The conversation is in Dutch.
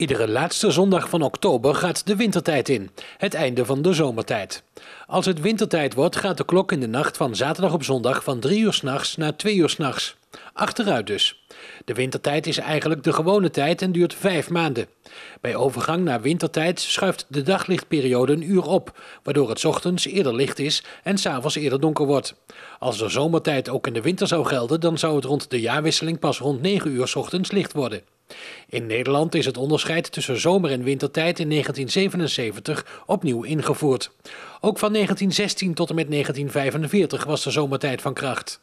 Iedere laatste zondag van oktober gaat de wintertijd in, het einde van de zomertijd. Als het wintertijd wordt, gaat de klok in de nacht van zaterdag op zondag van 3 uur s'nachts naar 2 uur s'nachts. Achteruit dus. De wintertijd is eigenlijk de gewone tijd en duurt vijf maanden. Bij overgang naar wintertijd schuift de daglichtperiode een uur op, waardoor het ochtends eerder licht is en s'avonds eerder donker wordt. Als de zomertijd ook in de winter zou gelden, dan zou het rond de jaarwisseling pas rond 9 uur ochtends licht worden. In Nederland is het onderscheid tussen zomer- en wintertijd in 1977 opnieuw ingevoerd. Ook van 1916 tot en met 1945 was de zomertijd van kracht.